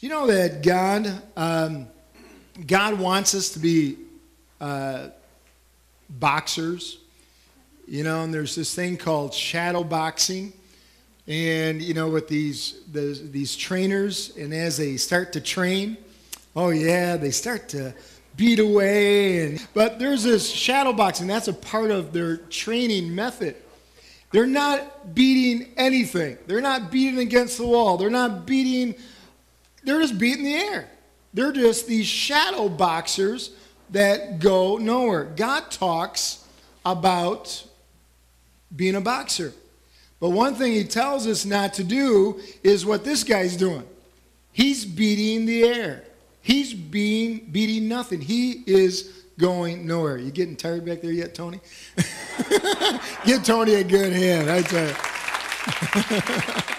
You know that God, um, God wants us to be uh, boxers? You know, and there's this thing called shadow boxing. And, you know, with these, the, these trainers, and as they start to train, oh, yeah, they start to beat away. And, but there's this shadow boxing, that's a part of their training method. They're not beating anything, they're not beating against the wall, they're not beating, they're just beating the air. They're just these shadow boxers that go nowhere. God talks about being a boxer. But one thing he tells us not to do is what this guy's doing. He's beating the air. He's being beating nothing. He is going nowhere. You getting tired back there yet, Tony? Give Tony a good hand, I tell you.